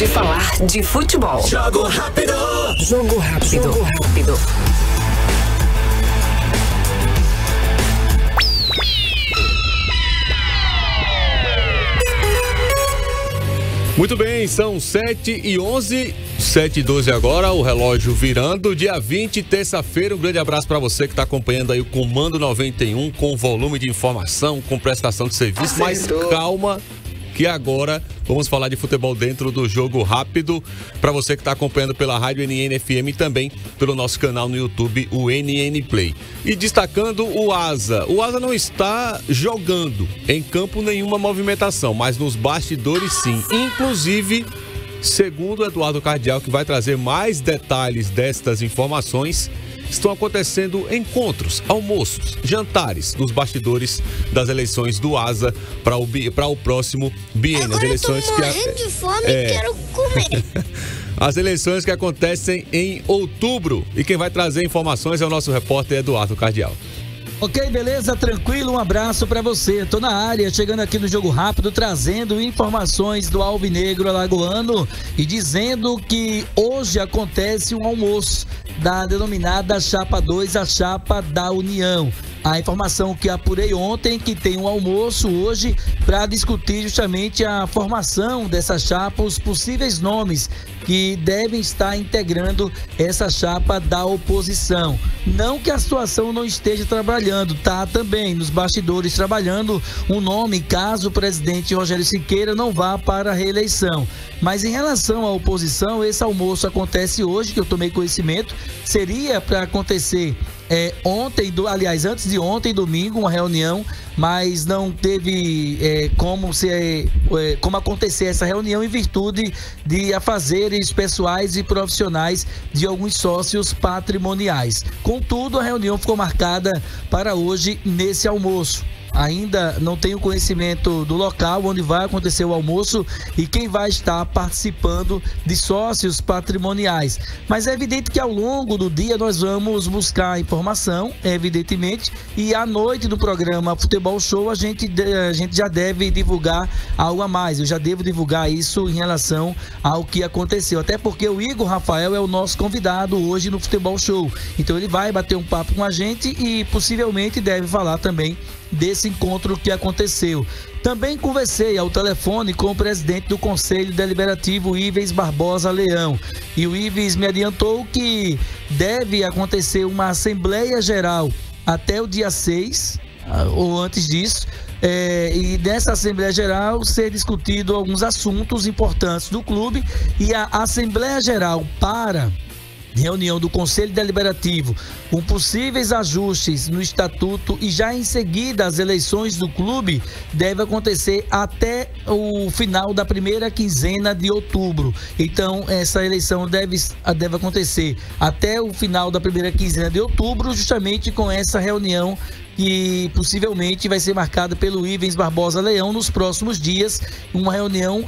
de falar de futebol. Jogo rápido. Jogo rápido. Jogo rápido. Muito bem, são 7 e 11, 7 e 12 agora, o relógio virando. Dia 20, terça-feira. Um grande abraço para você que está acompanhando aí o Comando 91 com volume de informação, com prestação de serviço. Acertou. Mas calma, que agora vamos falar de futebol dentro do jogo rápido. Para você que está acompanhando pela rádio NNFM e também pelo nosso canal no YouTube, o NN Play. E destacando o Asa. O Asa não está jogando em campo nenhuma movimentação, mas nos bastidores sim. Inclusive, segundo Eduardo Cardial, que vai trazer mais detalhes destas informações estão acontecendo encontros, almoços, jantares nos bastidores das eleições do ASA para o, o próximo biênio. Agora As eleições eu tô morrendo que, de fome é... e quero comer. As eleições que acontecem em outubro. E quem vai trazer informações é o nosso repórter Eduardo Cardial. Ok, beleza? Tranquilo, um abraço para você. Tô na área, chegando aqui no Jogo Rápido, trazendo informações do Alvinegro Alagoano e dizendo que hoje acontece um almoço da denominada Chapa 2, a Chapa da União. A informação que apurei ontem que tem um almoço hoje para discutir justamente a formação dessa chapa, os possíveis nomes que devem estar integrando essa chapa da oposição. Não que a situação não esteja trabalhando, tá também nos bastidores trabalhando um nome caso o presidente Rogério Siqueira não vá para a reeleição. Mas em relação à oposição, esse almoço acontece hoje, que eu tomei conhecimento, seria para acontecer é, ontem, do, aliás, antes de ontem, domingo, uma reunião, mas não teve é, como, se, é, como acontecer essa reunião em virtude de afazeres pessoais e profissionais de alguns sócios patrimoniais. Contudo, a reunião ficou marcada para hoje nesse almoço. Ainda não tenho conhecimento do local onde vai acontecer o almoço e quem vai estar participando de sócios patrimoniais. Mas é evidente que ao longo do dia nós vamos buscar informação, evidentemente, e à noite do programa Futebol Show a gente, a gente já deve divulgar algo a mais. Eu já devo divulgar isso em relação ao que aconteceu. Até porque o Igor Rafael é o nosso convidado hoje no Futebol Show. Então ele vai bater um papo com a gente e possivelmente deve falar também desse encontro que aconteceu. Também conversei ao telefone com o presidente do Conselho Deliberativo, Ives Barbosa Leão. E o Ives me adiantou que deve acontecer uma Assembleia Geral até o dia 6, ah, ou antes disso, é, e nessa Assembleia Geral ser discutido alguns assuntos importantes do clube e a Assembleia Geral para reunião do Conselho Deliberativo com possíveis ajustes no estatuto e já em seguida as eleições do clube deve acontecer até o final da primeira quinzena de outubro. Então, essa eleição deve, deve acontecer até o final da primeira quinzena de outubro, justamente com essa reunião que possivelmente vai ser marcada pelo Ivens Barbosa Leão nos próximos dias, uma reunião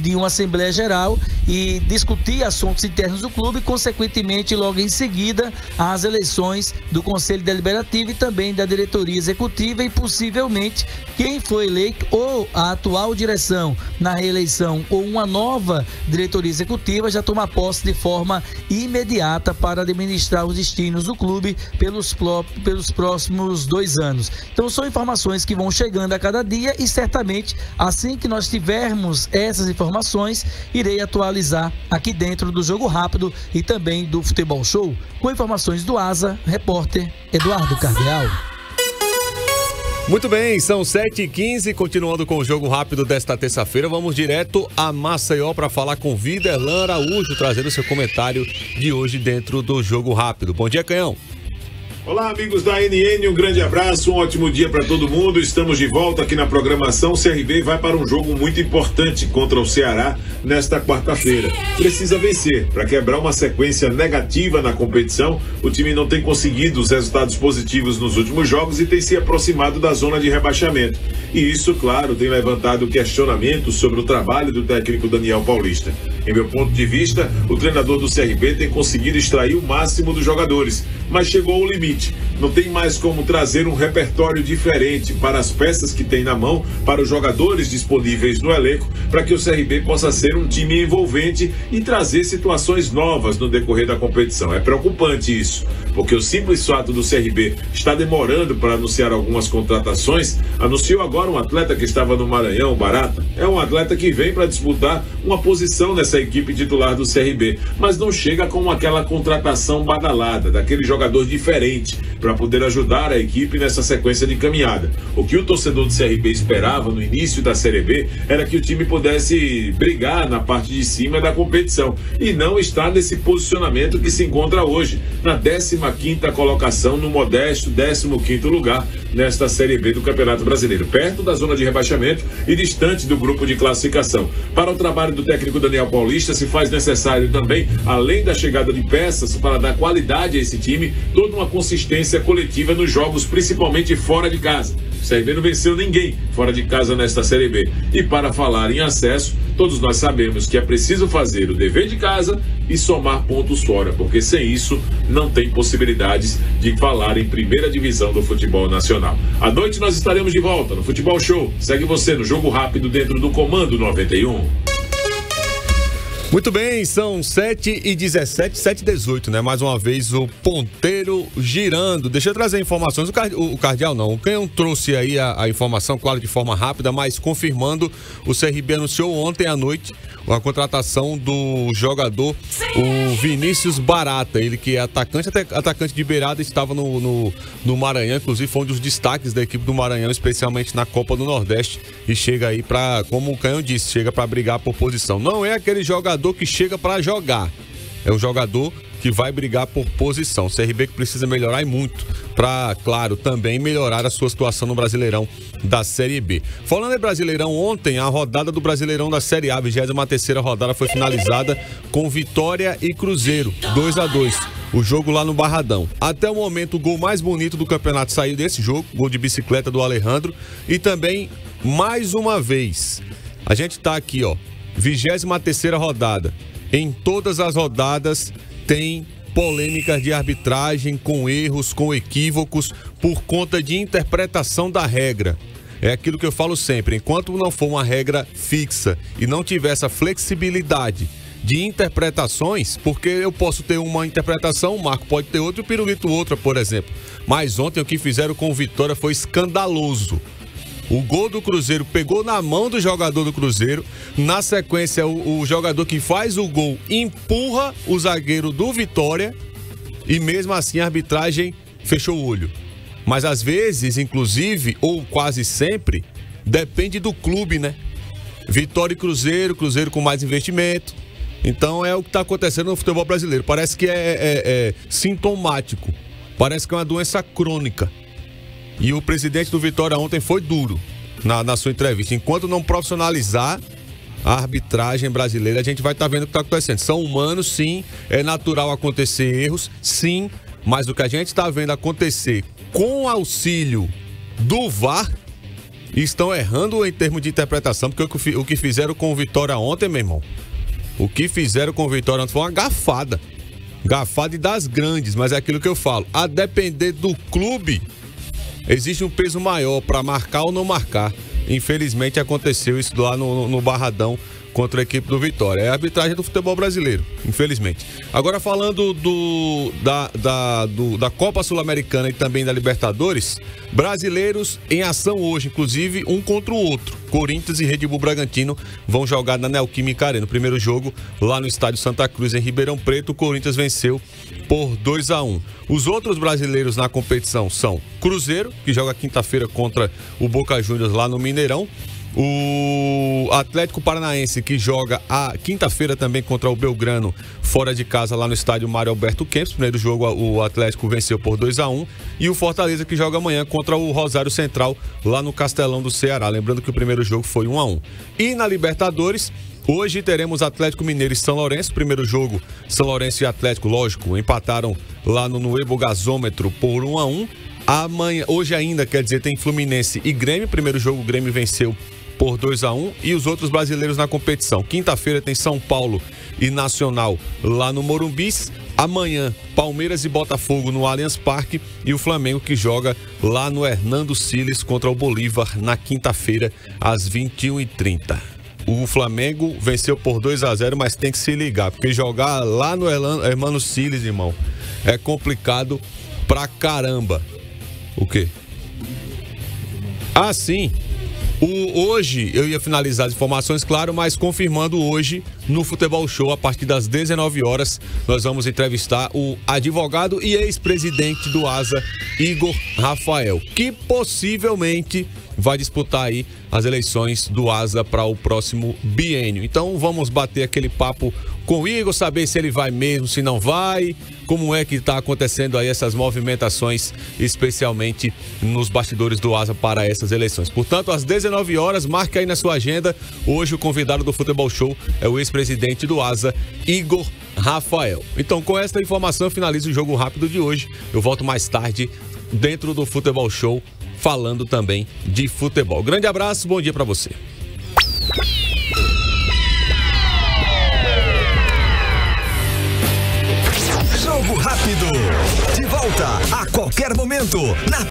de uma Assembleia Geral e discutir assuntos internos do clube, consequentemente, logo em seguida, as eleições do Conselho Deliberativo e também da diretoria executiva e possivelmente quem foi eleito ou a atual direção na reeleição ou uma nova diretoria executiva já toma posse de forma imediata para administrar os destinos do clube pelos, pelos próximos dois dois anos. Então são informações que vão chegando a cada dia e certamente assim que nós tivermos essas informações, irei atualizar aqui dentro do Jogo Rápido e também do Futebol Show com informações do Asa, repórter Eduardo Cardeal. Muito bem, são 7h15, continuando com o jogo rápido desta terça-feira. Vamos direto a Maceió para falar com Viderlan Araújo, trazendo seu comentário de hoje dentro do jogo rápido. Bom dia, Canhão. Olá, amigos da NN, um grande abraço, um ótimo dia para todo mundo. Estamos de volta aqui na programação. O CRB vai para um jogo muito importante contra o Ceará nesta quarta-feira. Precisa vencer para quebrar uma sequência negativa na competição. O time não tem conseguido os resultados positivos nos últimos jogos e tem se aproximado da zona de rebaixamento. E isso, claro, tem levantado questionamentos sobre o trabalho do técnico Daniel Paulista. Em meu ponto de vista, o treinador do CRB tem conseguido extrair o máximo dos jogadores, mas chegou ao limite seguinte: não tem mais como trazer um repertório diferente para as peças que tem na mão, para os jogadores disponíveis no elenco, para que o CRB possa ser um time envolvente e trazer situações novas no decorrer da competição. É preocupante isso, porque o simples fato do CRB estar demorando para anunciar algumas contratações, anunciou agora um atleta que estava no Maranhão, Barata. É um atleta que vem para disputar uma posição nessa equipe titular do CRB, mas não chega com aquela contratação badalada, daquele jogador diferente para poder ajudar a equipe nessa sequência de caminhada. O que o torcedor do CRB esperava no início da Série B era que o time pudesse brigar na parte de cima da competição e não está nesse posicionamento que se encontra hoje, na 15ª colocação, no modesto 15º lugar nesta Série B do Campeonato Brasileiro, perto da zona de rebaixamento e distante do grupo de classificação. Para o trabalho do técnico Daniel Paulista, se faz necessário também, além da chegada de peças para dar qualidade a esse time, toda uma consistência coletiva nos jogos, principalmente fora de casa. O CRB não venceu ninguém fora de casa nesta Série B. E para falar em acesso, todos nós sabemos que é preciso fazer o dever de casa e somar pontos fora, porque sem isso não tem possibilidades de falar em primeira divisão do futebol nacional. À noite nós estaremos de volta no Futebol Show. Segue você no Jogo Rápido dentro do Comando 91. Muito bem, são 7 e 17, 7 e 18, né? Mais uma vez o ponteiro girando. Deixa eu trazer informações. O, card, o, o Cardial não. O Canhão trouxe aí a, a, informação, claro, de forma rápida, mas confirmando, o CRB anunciou ontem à noite a contratação do jogador, o Vinícius Barata. Ele que é atacante, atacante de beirada, estava no, no, no Maranhão, inclusive foi um dos destaques da equipe do Maranhão, especialmente na Copa do Nordeste. E chega aí para, como o Canhão disse, chega para brigar por posição. Não é aquele jogador jogador que chega para jogar. É um jogador que vai brigar por posição. O CRB que precisa melhorar e muito para, claro, também melhorar a sua situação no Brasileirão da Série B. Falando em Brasileirão, ontem a rodada do Brasileirão da Série A, a 23 rodada, foi finalizada com Vitória e Cruzeiro, 2 a 2 o jogo lá no Barradão. Até o momento, o gol mais bonito do campeonato saiu desse jogo, gol de bicicleta do Alejandro. E também, mais uma vez, a gente tá aqui, ó, 23 rodada. Em todas as rodadas tem polêmicas de arbitragem com erros, com equívocos por conta de interpretação da regra. É aquilo que eu falo sempre, enquanto não for uma regra fixa e não tiver essa flexibilidade de interpretações, porque eu posso ter uma interpretação, o Marco pode ter outra o Pirulito outra, por exemplo. Mas ontem o que fizeram com o Vitória foi escandaloso. O gol do Cruzeiro pegou na mão do jogador do Cruzeiro. Na sequência, o, o jogador que faz o gol empurra o zagueiro do Vitória. E mesmo assim a arbitragem fechou o olho. Mas às vezes, inclusive, ou quase sempre, depende do clube, né? Vitória e Cruzeiro, Cruzeiro com mais investimento. Então é o que está acontecendo no futebol brasileiro. Parece que é, é, é sintomático. Parece que é uma doença crônica. E o presidente do Vitória ontem foi duro na, na sua entrevista. Enquanto não profissionalizar a arbitragem brasileira, a gente vai estar tá vendo o que está acontecendo. São humanos, sim, é natural acontecer erros, sim, mas o que a gente está vendo acontecer com auxílio do VAR, estão errando em termos de interpretação, porque o que fizeram com o Vitória ontem, meu irmão, o que fizeram com o Vitória ontem foi uma gafada. Gafada e das grandes, mas é aquilo que eu falo. A depender do clube, existe um peso maior para marcar ou não marcar. Infelizmente aconteceu isso lá no, no Barradão contra a equipe do Vitória. É a arbitragem do futebol brasileiro, infelizmente. Agora falando do, da, da, do, da Copa Sul-Americana e também da Libertadores, brasileiros em ação hoje, inclusive um contra o outro. Corinthians e Red Bull Bragantino vão jogar na Neoquímica Arena. Primeiro jogo, lá no estádio Santa Cruz, em Ribeirão Preto, o Corinthians venceu por 2 a 1 Os outros brasileiros na competição são Cruzeiro, que joga quinta-feira contra o Boca Juniors lá no Mineirão. O Atlético Paranaense que joga a quinta-feira também contra o Belgrano fora de casa lá no estádio Mário Alberto Kempis. Primeiro jogo o Atlético venceu por 2 a 1 e o Fortaleza que joga amanhã contra o Rosário Central lá no Castelão do Ceará. Lembrando que o primeiro jogo foi 1 a 1. E na Libertadores, Hoje teremos Atlético Mineiro e São Lourenço. Primeiro jogo, São Lourenço e Atlético, lógico, empataram lá no Nuevo Gasômetro por 1 a 1 Amanhã, hoje ainda, quer dizer, tem Fluminense e Grêmio. Primeiro jogo, o Grêmio venceu por 2 a 1 e os outros brasileiros na competição. Quinta-feira tem São Paulo e Nacional lá no Morumbis. Amanhã, Palmeiras e Botafogo no Allianz Parque e o Flamengo que joga lá no Hernando Siles contra o Bolívar na quinta-feira, às 21h30. O Flamengo venceu por 2 a 0 mas tem que se ligar, porque jogar lá no Hermano Siles, irmão, é complicado pra caramba. O quê? Ah, sim. O, hoje, eu ia finalizar as informações, claro, mas confirmando hoje, no Futebol Show, a partir das 19 horas, nós vamos entrevistar o advogado e ex-presidente do ASA, Igor Rafael, que possivelmente vai disputar aí as eleições do ASA para o próximo biênio. Então vamos bater aquele papo com o Igor, saber se ele vai mesmo, se não vai, como é que está acontecendo aí essas movimentações, especialmente nos bastidores do ASA para essas eleições. Portanto, às 19 horas, marque aí na sua agenda. Hoje o convidado do Futebol Show é o ex-presidente do ASA, Igor Rafael. Então, com esta informação, eu finalizo o jogo rápido de hoje. Eu volto mais tarde dentro do Futebol Show falando também de futebol. Grande abraço, bom dia para você. Jogo rápido. De volta a qualquer momento na